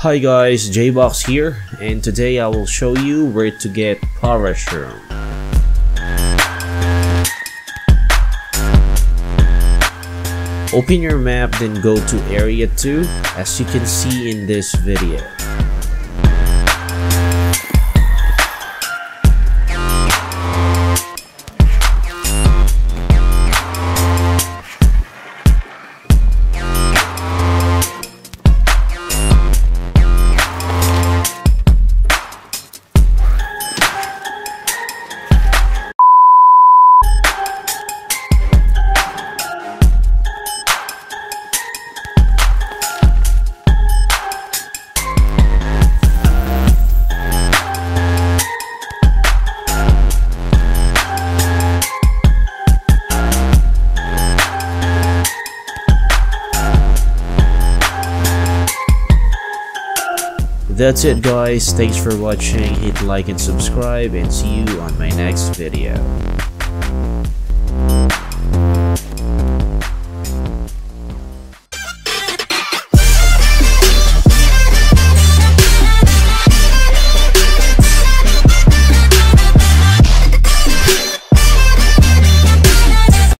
Hi guys, JBox here, and today I will show you where to get Parashroom. Open your map then go to area 2 as you can see in this video. That's it guys, thanks for watching, hit like and subscribe and see you on my next video.